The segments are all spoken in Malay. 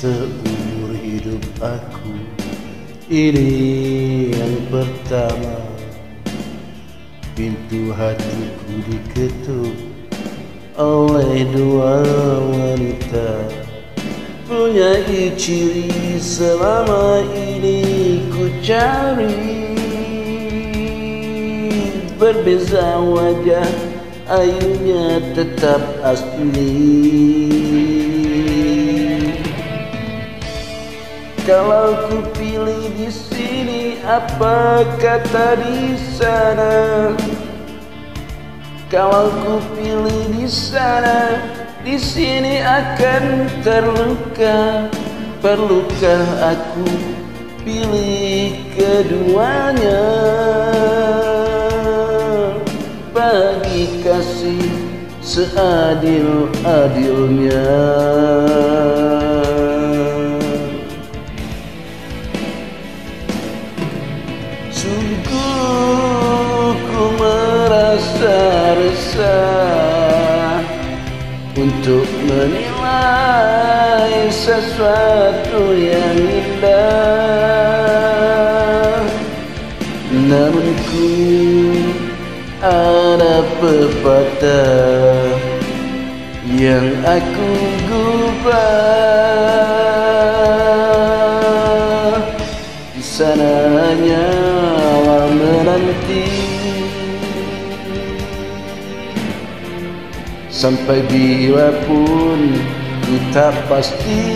seumur hidup aku. Ini yang pertama. Pintu hatiku diketuk oleh dua wanita. Punya ciri selama ini ku cari. Berbeza wajah ayunya tetap asli Kalau ku pilih di sini apa kata di sana? Kalau ku pilih di sana di sini akan terluka. Perlukah aku pilih keduanya? Bagi kasih seadil-adilnya Untuk menilai sesuatu yang indah. Namun ku ada pepatah Yang aku gubah. Di sananya menanti Sampai bila pun ku tak pasti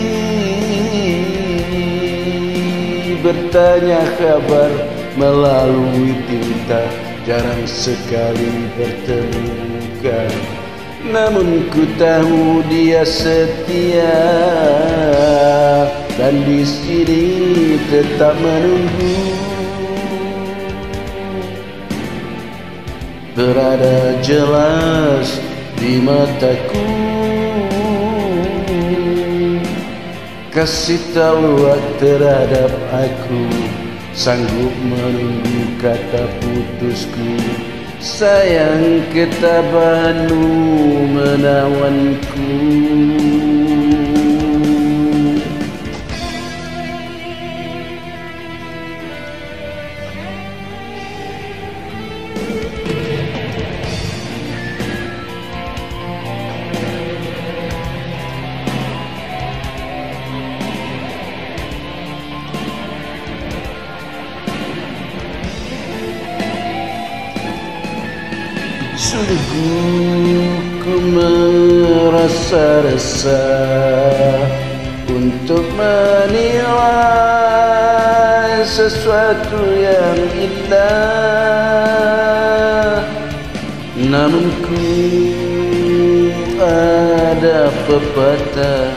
Bertanya kabar melalui tinta. Jarang sekali bertemu muka Namun ku tahu dia setia. Dan di sini tetap menunggu. Berada jelas di mataku. Kasih tahu terhadap aku. Sanggup menunggu kata putusku. Sayang ketabahanmu menawanku Sungguh ku merasa resah Untuk menilai sesuatu yang indah. Namun ku ada pepatah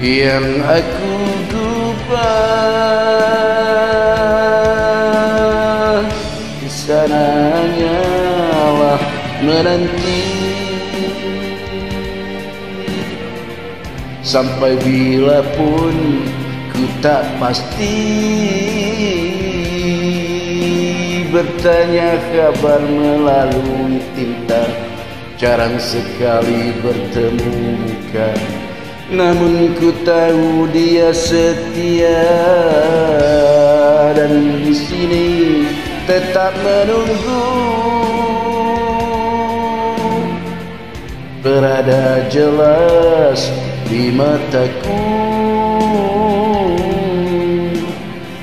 Yang aku menanti Sampai bila pun ku tak pasti Bertanya kabar melalui tinta Jarang sekali bertemu muka Namun ku tahu dia setia Dan di sini tetap menunggu berada jelas di mataku.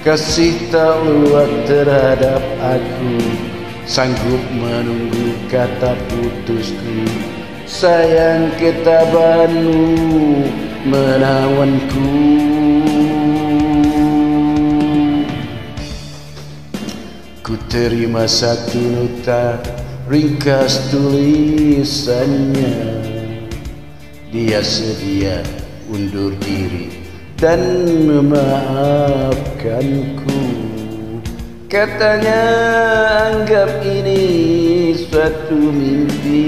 Kasih tahu terhadap aku. Sanggup menunggu kata putusku. Sayang ketabanmu menawanku. Ku terima satu nota ringkas tulisannya. Dia sedia undur diri dan memaafkanku. Katanya anggap ini suatu mimpi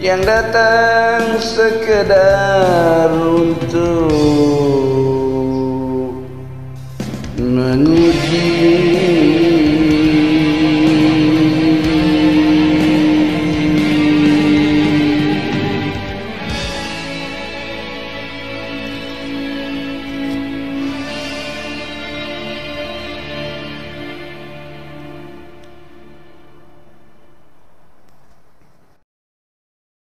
yang datang sekedar untuk menguji